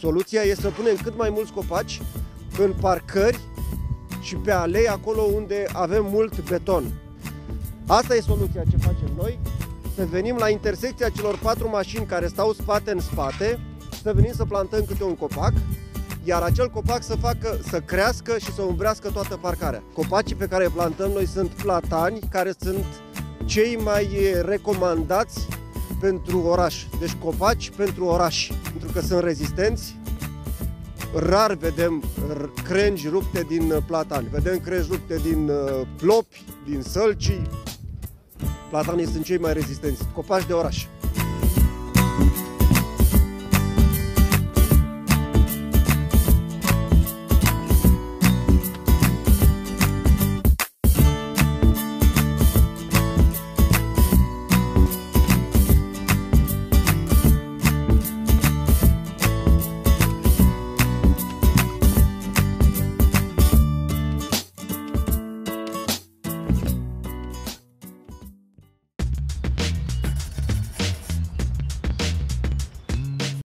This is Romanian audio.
Soluția este să punem cât mai mulți copaci în parcări și pe alei, acolo unde avem mult beton. Asta e soluția ce facem noi, să venim la intersecția celor patru mașini care stau spate în spate, să venim să plantăm câte un copac, iar acel copac să facă, să crească și să umbrească toată parcarea. Copacii pe care îi plantăm noi sunt platani, care sunt cei mai recomandați pentru oraș. Deci copaci pentru oraș, pentru că sunt rezistenți. Rar vedem crengi rupte din platani, vedem crengi rupte din uh, plopi, din sălcii. Platanii sunt cei mai rezistenți, copaci de oraș.